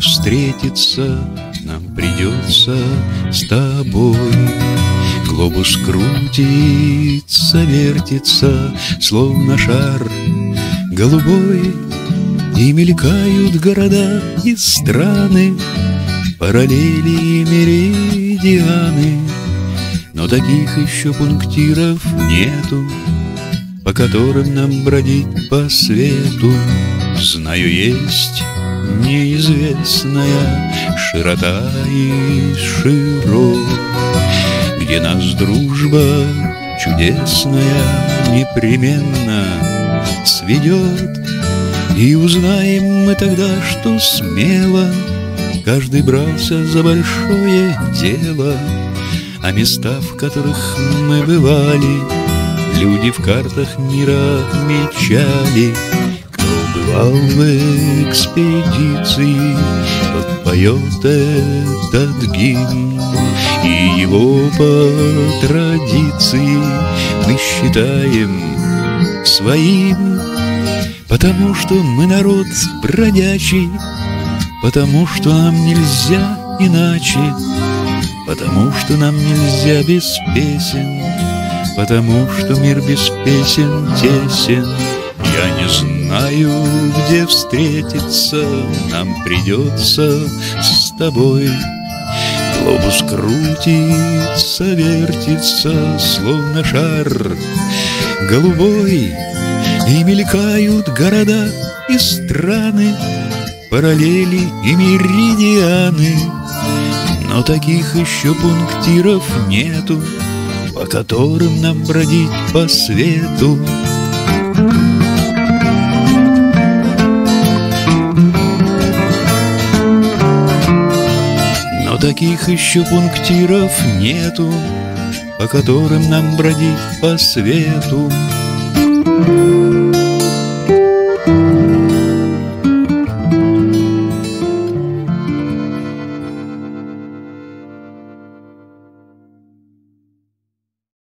встретиться нам придется с тобой. Глобус крутится, вертится, словно шар голубой, И мелькают города и страны, параллели и меридианы. Но таких еще пунктиров нету, По которым нам бродить по свету. Знаю, есть неизвестная широта и широт, Где нас дружба чудесная непременно сведет, И узнаем мы тогда, что смело Каждый брался за большое дело, А места, в которых мы бывали, Люди в картах мира отмечали — В экспедиции, поет этот гимн, И его по традиции мы считаем своим, Потому что мы народ бродячий, Потому что нам нельзя иначе, Потому что нам нельзя без песен, Потому что мир без песен тесен. Я не знаю, где встретиться Нам придется с тобой. Глобус крутится, вертится, словно шар. Голубой И мелькают города и страны Параллели и меридианы. Но таких еще пунктиров нету По которым нам бродить по свету таких еще пунктиров нету, По которым нам бродить по свету. Thank you.